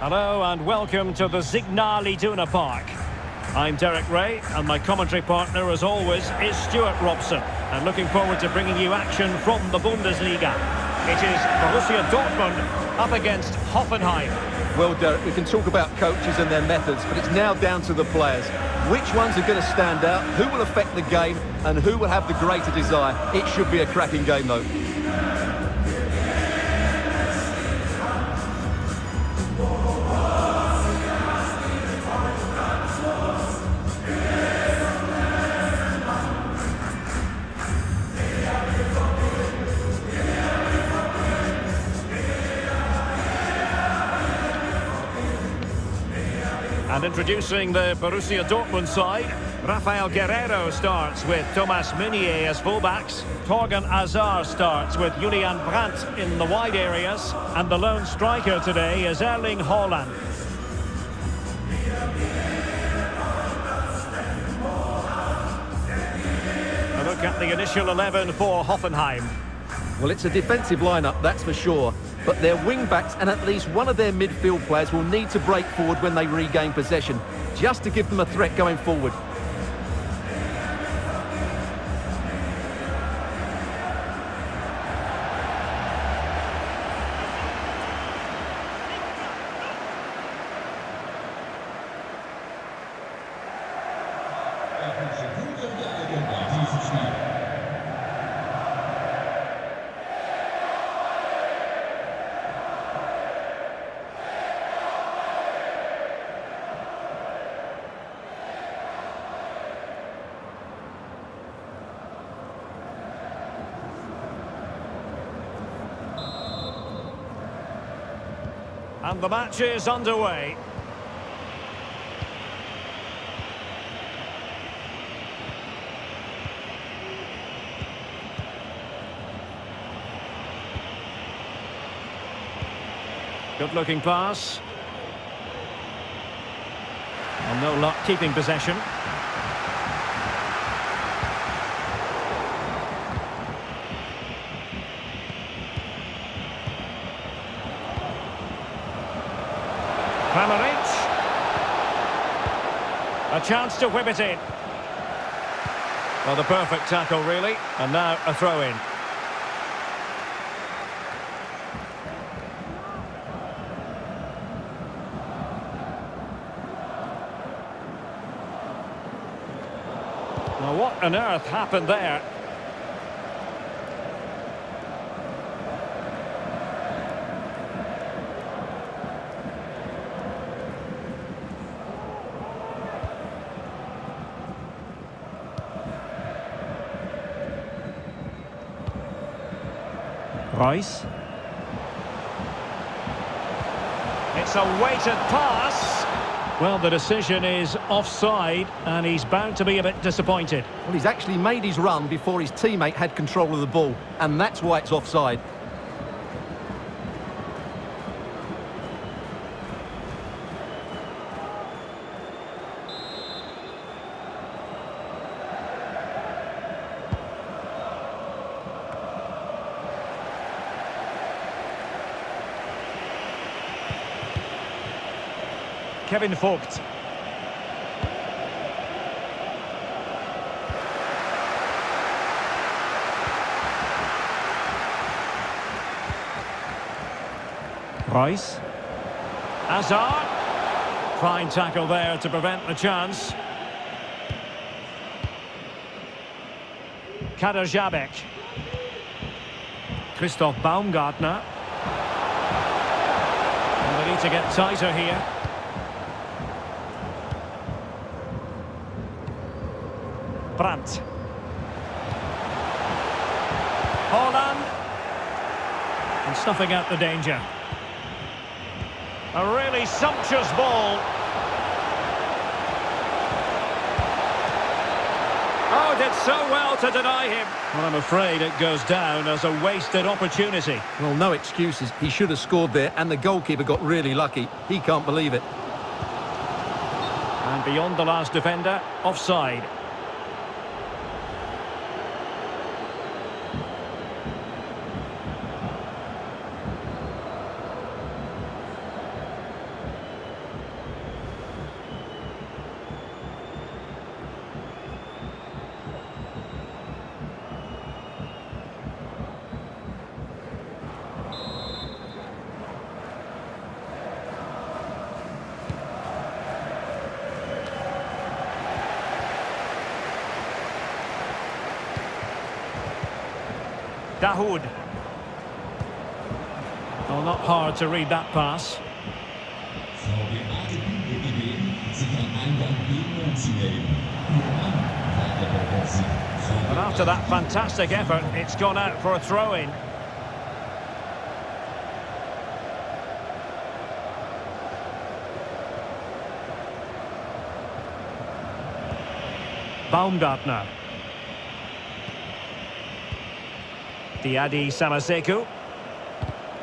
Hello and welcome to the Signal Iduna Park. I'm Derek Rae and my commentary partner as always is Stewart Robson and looking forward to bringing you action from the Bundesliga. It is Borussia Dortmund up against Hoffenheim. Well, Derek, we can talk about coaches and their methods, but it's now down to the players. Which ones are going to stand out, who will affect the game, and who will have the greater desire? It should be a cracking game, though. And introducing the Borussia Dortmund side, Raphaël Guerreiro starts with Thomas Meunier as fullbacks. Thorgan Hazard starts with Julian Brandt in the wide areas. And the lone striker today is Erling Haaland. A look at the initial 11 for Hoffenheim. Well, it's a defensive lineup, that's for sure. But their wing-backs and at least one of their midfield players will need to break forward when they regain possession, just to give them a threat going forward. And the match is underway. Good looking pass. And no luck keeping possession. Kramaric. A chance to whip it in. Well, the perfect tackle, really. And now a throw-in. Now, what on earth happened there? Reus. It's a weighted pass. Well, the decision is offside, and he's bound to be a bit disappointed. Well, he's actually made his run before his teammate had control of the ball, and that's why it's offside. Kevin Vogt. Reus. Hazard. Fine tackle there to prevent the chance. Kaderabek. Christoph Baumgartner. And they need to get tighter here. Brandt. Haaland. And snuffing out the danger. A really sumptuous ball. Oh, did so well to deny him. Well, I'm afraid it goes down as a wasted opportunity. Well, no excuses. He should have scored there, and the goalkeeper got really lucky. He can't believe it. And beyond the last defender, offside. Dahoud. Well, not hard to read that pass. And after that fantastic effort, it's gone out for a throw-in. Baumgartner. Diadie Samassekou.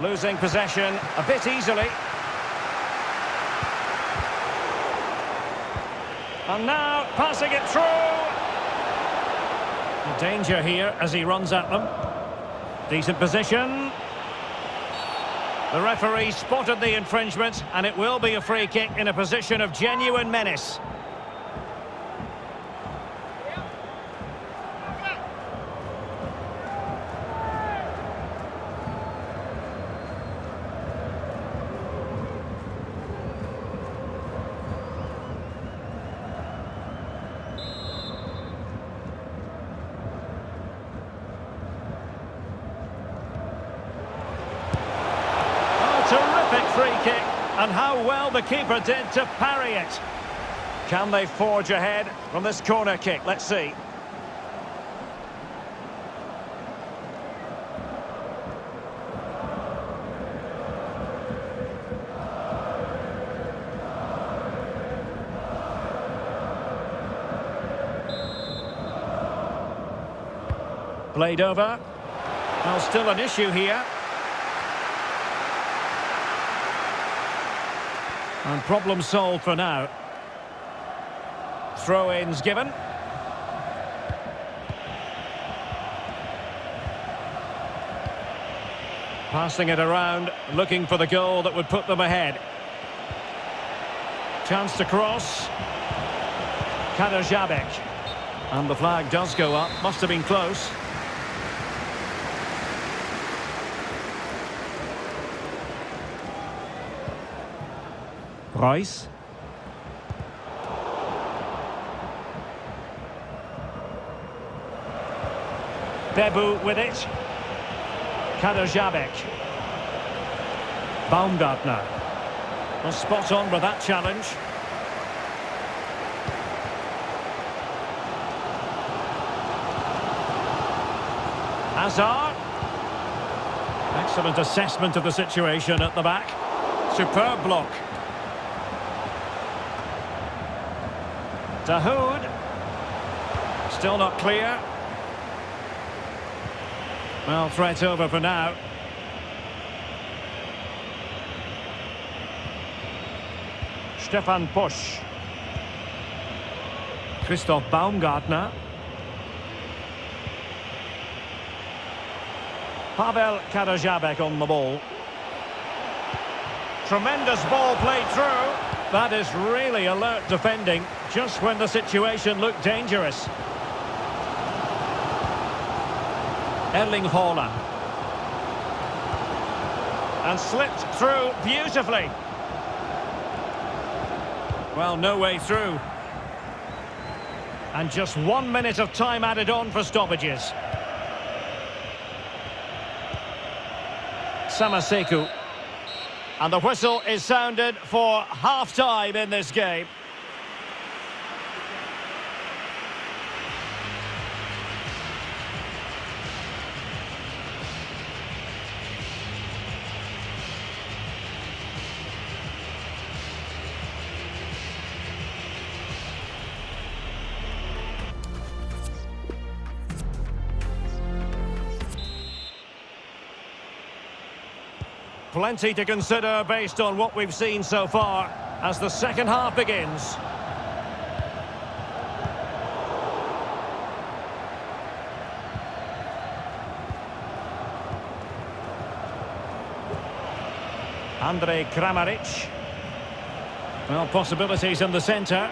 Losing possession a bit easily. And now passing it through. Danger here as he runs at them. Decent position. The referee spotted the infringement and it will be a free kick in a position of genuine menace. Terrific free kick, and how well the keeper did to parry it. Can they forge ahead from this corner kick? Let's see. Played over. Well, still an issue here. And problem solved for now. Throw-ins given. Passing it around, looking for the goal that would put them ahead. Chance to cross. Kaderabek. And the flag does go up. Must have been close. Reus. Bebou with it. Kaderabek. Baumgartner. Well, spot on with that challenge. Hazard. Excellent assessment of the situation at the back. Superb block. Dahoud. Still not clear. Well, threat over for now. Stefan Posch. Christoph Baumgartner. Pavel Kaderabek on the ball. Tremendous ball played through. That is really alert defending, just when the situation looked dangerous. Erling Haaland. And slipped through beautifully. Well, no way through. And just one minute of time added on for stoppages. Samassekou. And the whistle is sounded for half-time in this game. Plenty to consider based on what we've seen so far as the second half begins. Andrej Kramaric. Well, possibilities in the centre.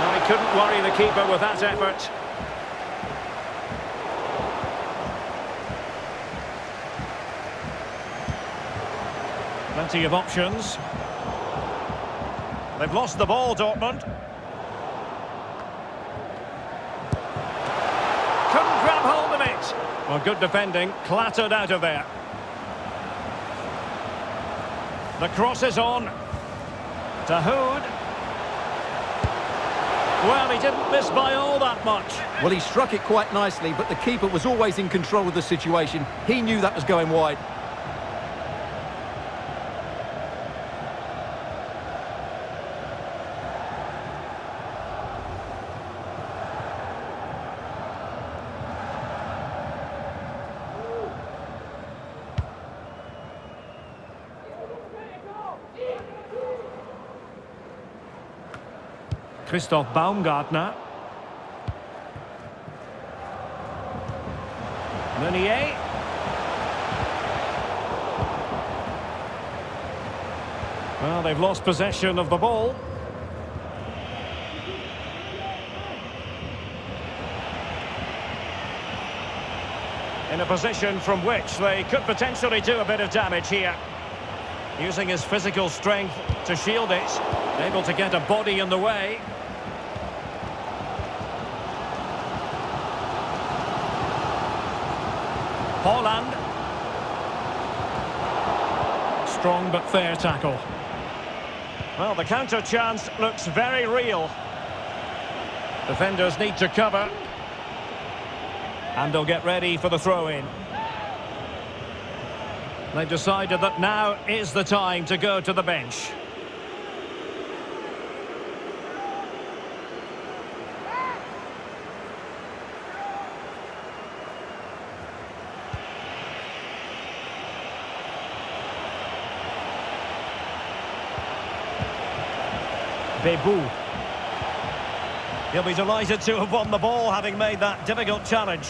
I couldn't worry the keeper with that effort. Plenty of options. They've lost the ball, Dortmund. Couldn't grab hold of it. Well, good defending, clattered out of there. The cross is on. Dahoud. Well, he didn't miss by all that much. Well, he struck it quite nicely, but the keeper was always in control of the situation. He knew that was going wide. Christoph Baumgartner. Meunier. Well, they've lost possession of the ball. In a position from which they could potentially do a bit of damage here. Using his physical strength to shield it. Able to get a body in the way. Haaland. Strong but fair tackle. Well, the counter chance looks very real. Defenders need to cover. And they'll get ready for the throw-in. They've decided that now is the time to go to the bench. Bebou. He'll be delighted to have won the ball, having made that difficult challenge.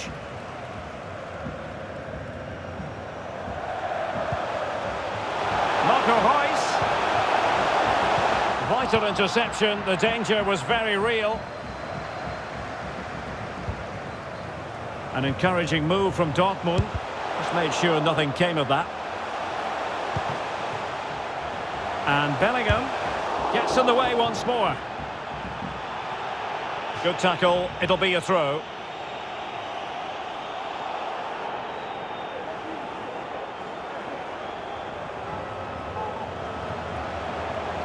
Marco Reus. Vital interception. The danger was very real. An encouraging move from Dortmund. Just made sure nothing came of that. And Bellingham gets in the way once more. Good tackle. It'll be a throw.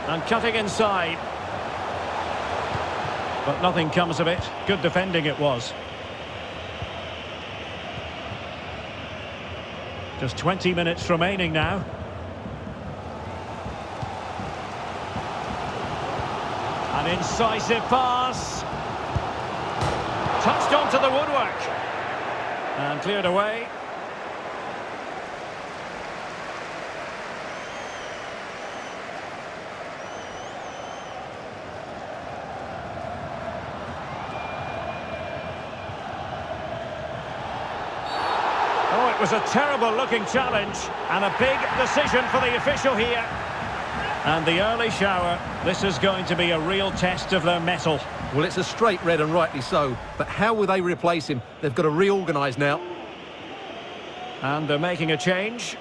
And cutting inside. But nothing comes of it. Good defending it was. Just 20 minutes remaining now. Incisive pass. Touched onto the woodwork. And cleared away. Oh, it was a terrible looking challenge and a big decision for the official here. And the early shower, this is going to be a real test of their mettle. Well, it's a straight red and rightly so. But how will they replace him? They've got to reorganise now. And they're making a change.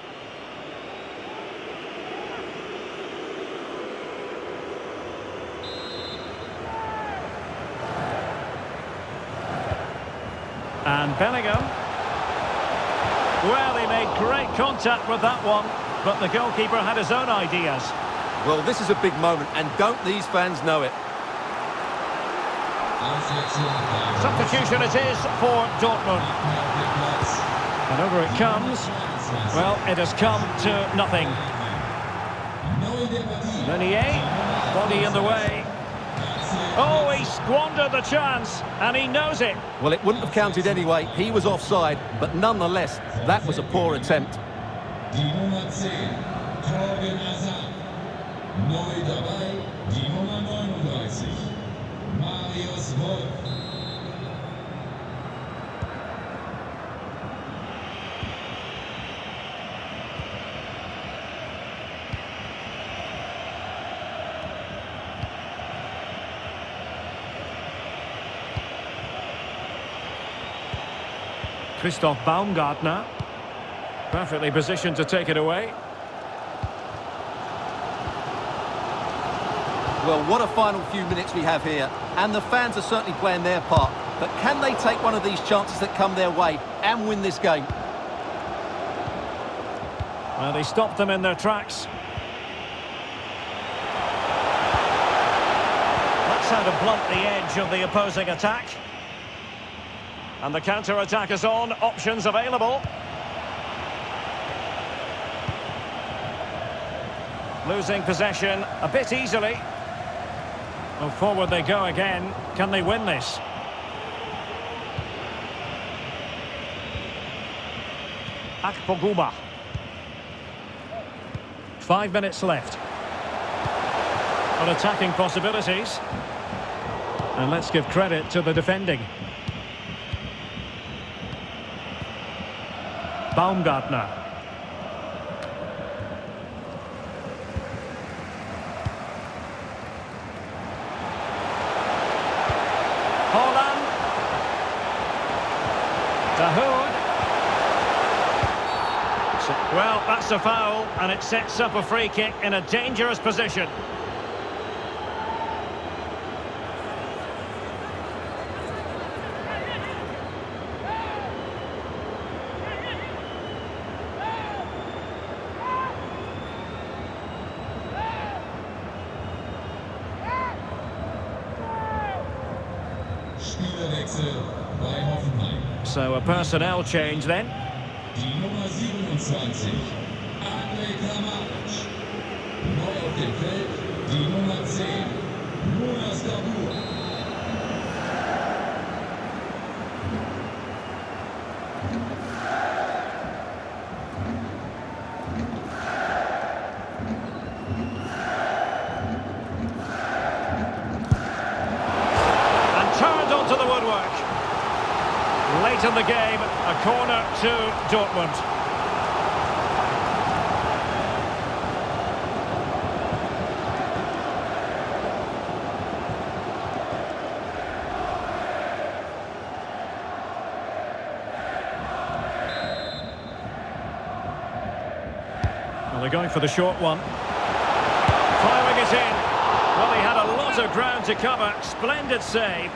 And Bellingham. Well, he made great contact with that one, but the goalkeeper had his own ideas. Well, this is a big moment, and don't these fans know it? Substitution it is for Dortmund. And over it comes. Well, it has come to nothing. Meunier, body in the way. Oh, he squandered the chance, and he knows it. Well, it wouldn't have counted anyway. He was offside, but nonetheless, that was a poor attempt. Die Nummer 10, Thorgan Hazard. Neu dabei, die Nummer 39, Marius Wolf. Christoph Baumgartner. Perfectly positioned to take it away. Well, what a final few minutes we have here. And the fans are certainly playing their part. but can they take one of these chances that come their way and win this game? Well, they stopped them in their tracks. That's how to blunt the edge of the opposing attack. And the counter-attack is on, options available. Losing possession a bit easily. Well, forward they go again. Can they win this? Akpoguma. Five minutes left. On attacking possibilities. And let's give credit to the defending. Baumgartner. Haaland. Dahoud. That's a foul, and it sets up a free kick in a dangerous position. Spielerwechsel bei Hoffenheim. So a personnel change then. The woodwork. Late in the game, a corner to Dortmund. For the short one. Firing it in. Well, he had a lot of ground to cover. Splendid save.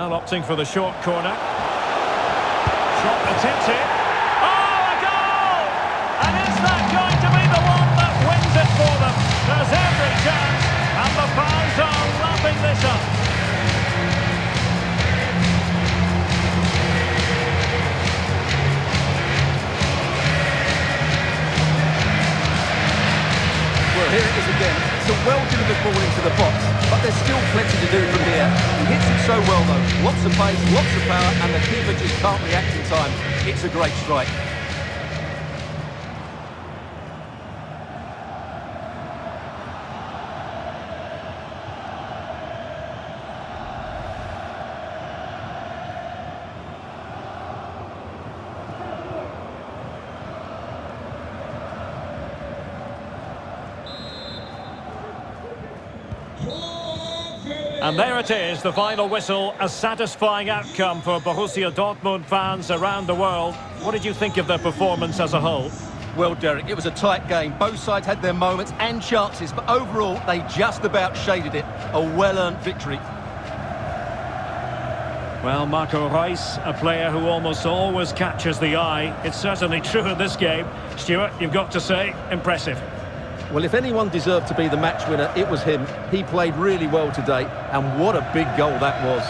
Well, opting for the short corner. Shot attempted. Oh, a goal! And is that going to be the one that wins it for them? There's every chance, and the fans are lapping this up. Well, here it is again. It's a well-delivered ball into the box, there's still plenty to do from here. He hits it so well, though. Lots of pace, lots of power, and the keeper just can't react in time. It's a great strike. And there it is, the final whistle, a satisfying outcome for Borussia Dortmund fans around the world. What did you think of their performance as a whole? Well, Derek, it was a tight game. Both sides had their moments and chances, but overall, they just about shaded it. A well-earned victory. Well, Marco Reus, a player who almost always catches the eye. It's certainly true in this game. Stewart, you've got to say, impressive. Well, if anyone deserved to be the match winner, it was him. He played really well today, and what a big goal that was.